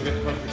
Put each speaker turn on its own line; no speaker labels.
forget the question.